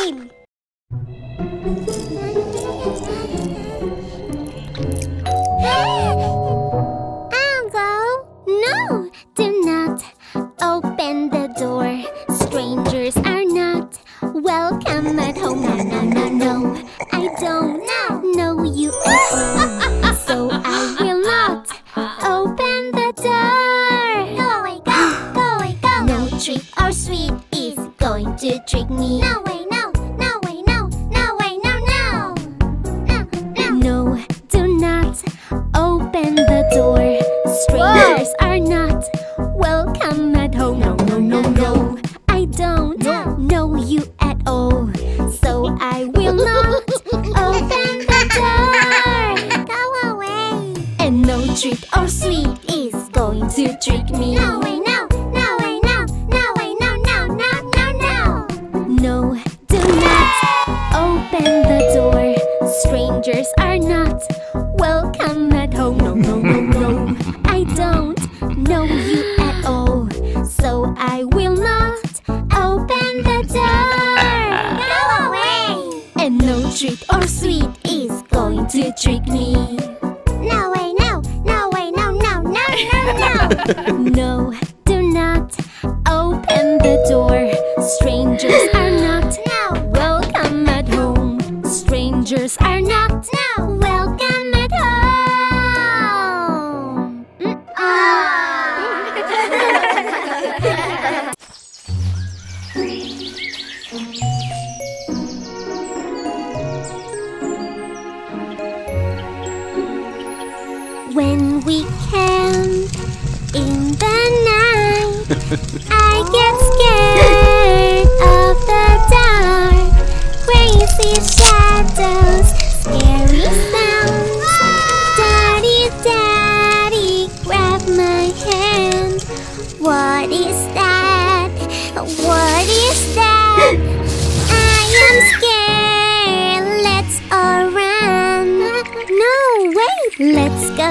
game. Welcome at home. No, no, no, no. I don't know you at all. So I will not open the door. Go away. And no trick or sweet is going to trick me. No way, no, no way, no, no way, no, no, no, no, no. No, do not open the door. Strangers are not welcome When we camp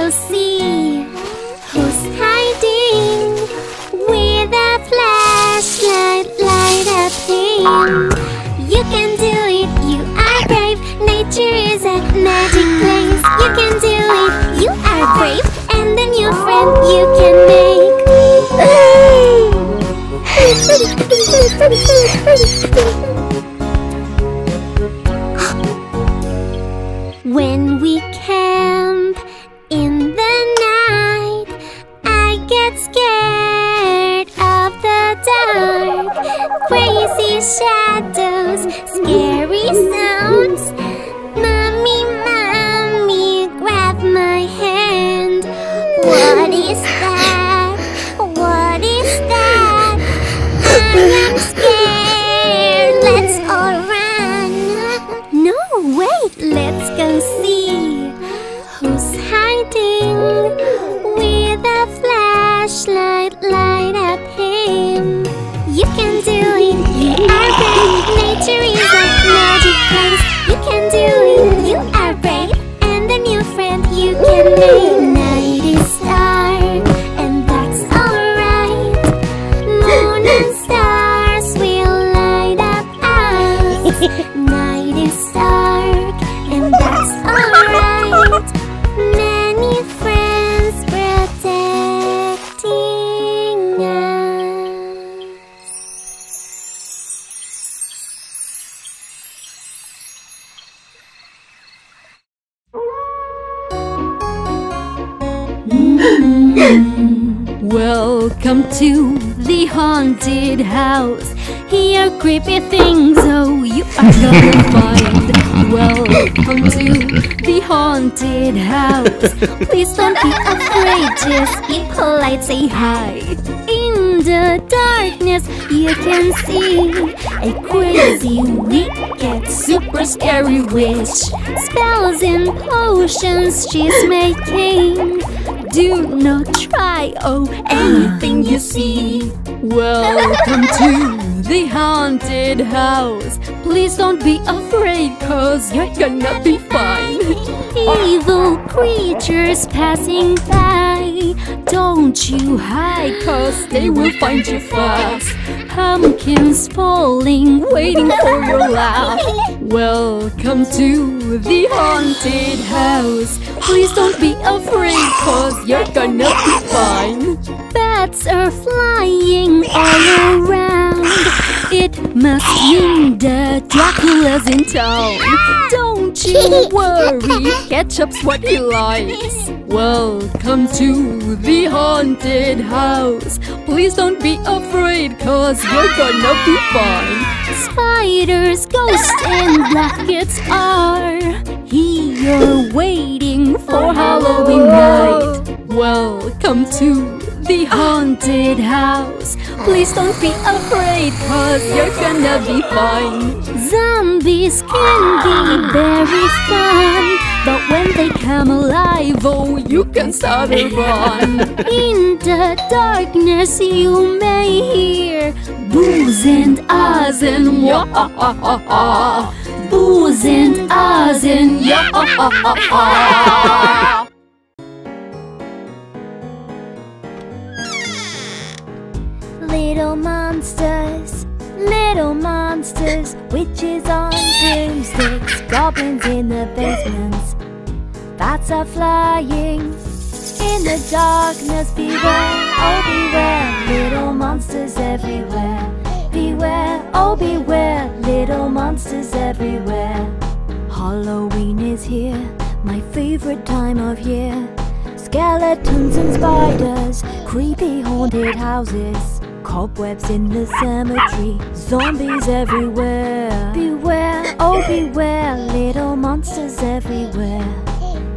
Let's shadows, scary sounds. Mommy, mommy, grab my hand. What is that? What is that? I am scared. Let's all run. No, wait. Let's go see who's hiding with a flashlight. You Welcome to the haunted house. Here creepy things, oh, you are gonna find. Welcome to the haunted house. Please don't be afraid, just be polite, say hi. In the darkness, you can see a crazy, wicked, super scary witch. Spells and potions she's making. Do not try, oh, anything you see. Welcome to the haunted house. Please don't be afraid, cause you're gonna be fine. Evil creatures passing by. Don't you hide, cause they will find you fast. Pumpkins falling, waiting for your laugh. Welcome to the haunted house. Please don't be afraid, cause you're gonna be fine. Bats are flying all around. It must mean that Dracula's in town. Ah! Don't you worry, ketchup's what he likes. Welcome to the haunted house. Please don't be afraid, cause you're gonna be fine. Spiders, ghosts, and blankets are here waiting for Halloween night. Welcome to the haunted house. Please don't be afraid, cause you're gonna be fine. Zombies can be very fun, but when they come alive, oh, you can start a run. In the darkness, you may hear boos and ahs and wah ah ah ah ah. Boos and ahs and yeah ah ah ah ah. Monsters, little monsters, witches on broomsticks, goblins in the basements, bats are flying in the darkness. Beware, oh beware, little monsters everywhere. Beware, oh beware, little monsters everywhere. Halloween is here, my favorite time of year. Skeletons and spiders, creepy haunted houses, cobwebs in the cemetery, zombies everywhere. Beware, oh beware, little monsters everywhere.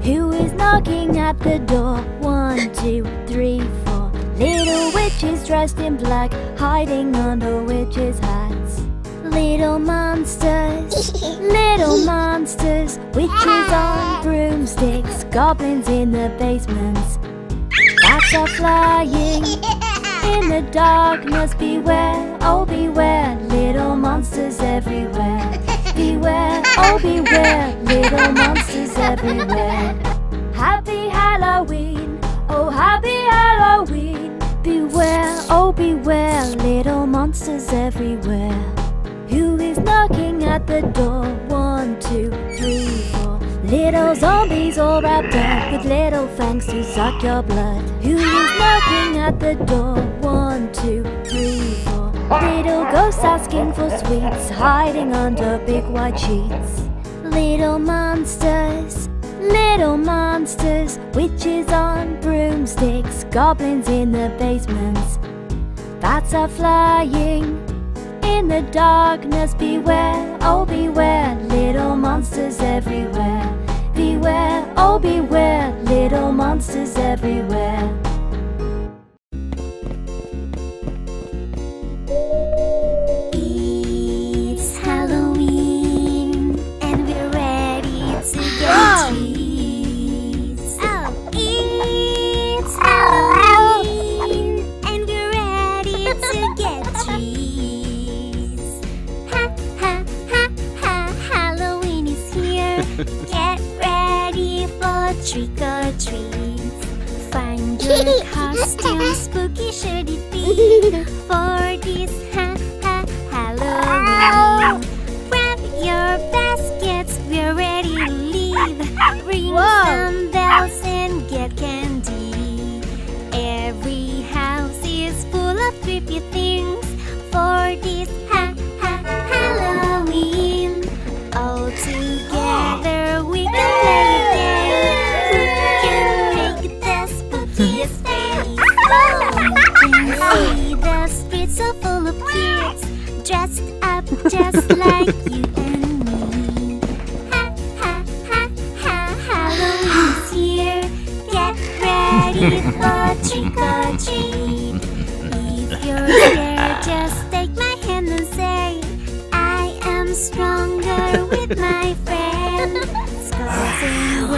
Who is knocking at the door? One, two, three, four. Little witches dressed in black, hiding under witches' hats. Little monsters, little monsters, witches on broomsticks, goblins in the basements. Bats are flying in the darkness. Beware, oh beware, little monsters everywhere. Beware, oh beware, little monsters everywhere. Happy Halloween, oh happy Halloween. Beware, oh beware, little monsters everywhere. Who is knocking at the door? One, two, three, four. Little zombies all wrapped up with little fangs to suck your blood. Who is knocking at the door? One, two, three, four. Little ghosts asking for sweets, hiding under big white sheets. Little monsters, little monsters, witches on broomsticks, goblins in the basements. Bats are flying in the darkness, beware, oh beware, little monsters everywhere. Beware, oh beware, little monsters everywhere. Just like you and me. Ha ha ha ha! Halloween's here. Get ready for trick or treat. If you're scared, just take my hand and say, I am stronger with my friend. Skulls and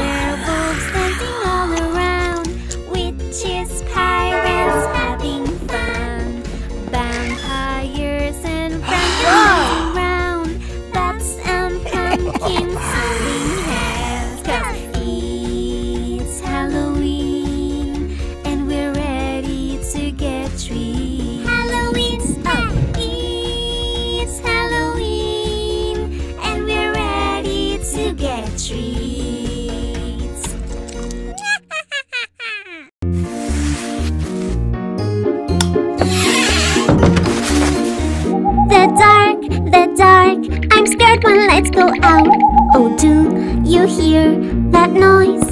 hear that noise?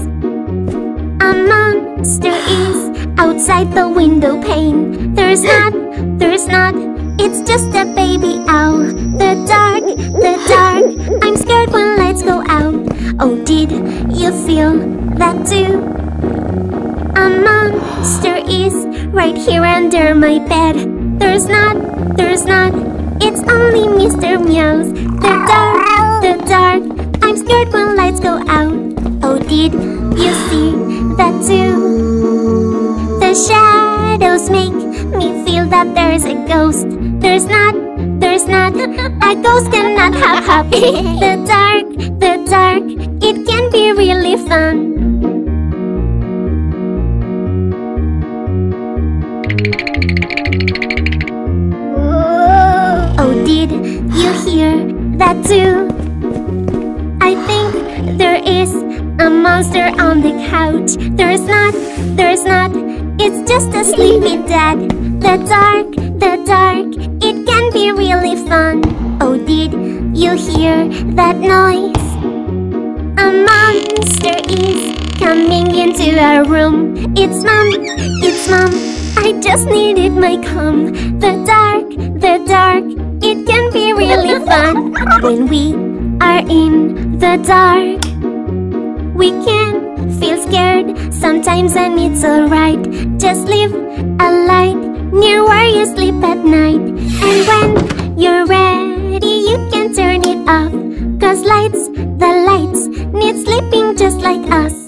A monster is outside the window pane. There's not, there's not, it's just a baby owl. The dark, the dark, I'm scared when lights go out. Oh, did you feel that too? A monster is right here under my bed. There's not, there's not, it's only Mr. Meows. The dark, the dark, I'm scared when lights go out. Oh, did you see that too? The shadows make me feel that there's a ghost. There's not, there's not, a ghost cannot have happy. the dark, the dark, it can be really fun. Oh, did you hear that too? Monster on the couch. There's not, there's not, it's just a sleepy dad. The dark, the dark, it can be really fun. Oh, did you hear that noise? A monster is coming into our room. It's mom, it's mom. I just needed my cum. The dark, the dark, it can be really fun when we are in the dark. We can feel scared sometimes, and it's alright. Just leave a light near where you sleep at night. And when you're ready, you can turn it off. Cause lights, the lights, need sleeping just like us.